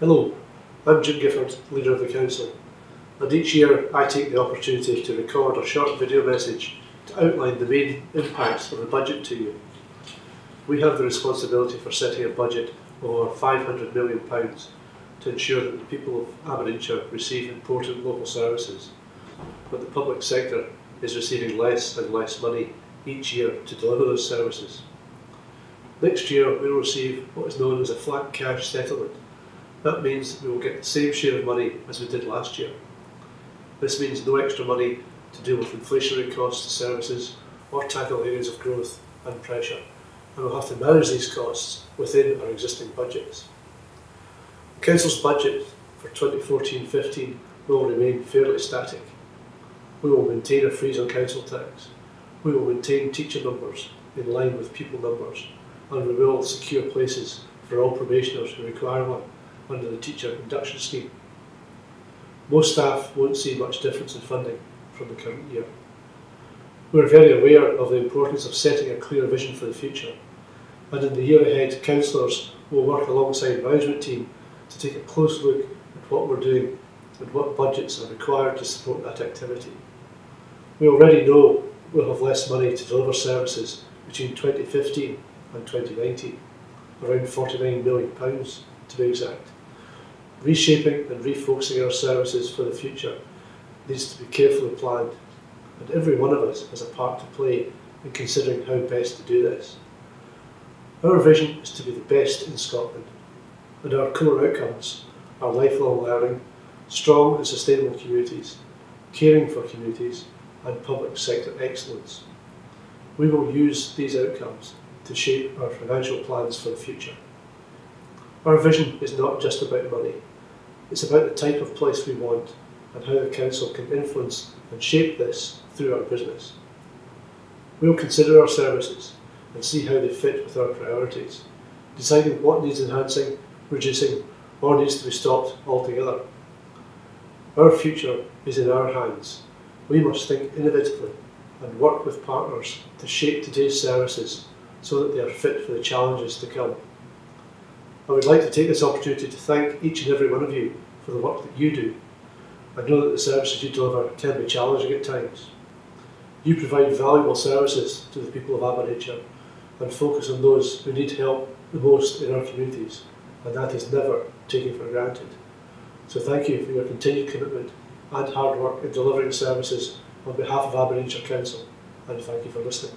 Hello, I'm Jim Gifford, leader of the council, and each year I take the opportunity to record a short video message to outline the main impacts of the budget to you. We have the responsibility for setting a budget of over £500 million to ensure that the people of Aberdeenshire receive important local services, but the public sector is receiving less and less money each year to deliver those services. Next year we will receive what is known as a flat cash settlement that means we will get the same share of money as we did last year. This means no extra money to deal with inflationary costs to services or tackle areas of growth and pressure, and we'll have to manage these costs within our existing budgets. The Council's budget for 2014-15 will remain fairly static. We will maintain a freeze on council tax. We will maintain teacher numbers in line with pupil numbers, and we will secure places for all probationers who require one under the teacher induction scheme. Most staff won't see much difference in funding from the current year. We are very aware of the importance of setting a clear vision for the future, and in the year ahead, councillors will work alongside the management team to take a close look at what we're doing and what budgets are required to support that activity. We already know we'll have less money to deliver services between 2015 and 2019, around £49 million to be exact reshaping and refocusing our services for the future needs to be carefully planned, and every one of us has a part to play in considering how best to do this. Our vision is to be the best in Scotland, and our core outcomes are lifelong learning, strong and sustainable communities, caring for communities, and public sector excellence. We will use these outcomes to shape our financial plans for the future. Our vision is not just about money, it's about the type of place we want and how the Council can influence and shape this through our business. We'll consider our services and see how they fit with our priorities, deciding what needs enhancing, reducing, or needs to be stopped altogether. Our future is in our hands. We must think innovatively and work with partners to shape today's services so that they are fit for the challenges to come. I would like to take this opportunity to thank each and every one of you for the work that you do. I know that the services you deliver can be challenging at times. You provide valuable services to the people of Aberdeenshire and focus on those who need help the most in our communities, and that is never taken for granted. So thank you for your continued commitment and hard work in delivering services on behalf of Aberdeenshire Council, and thank you for listening.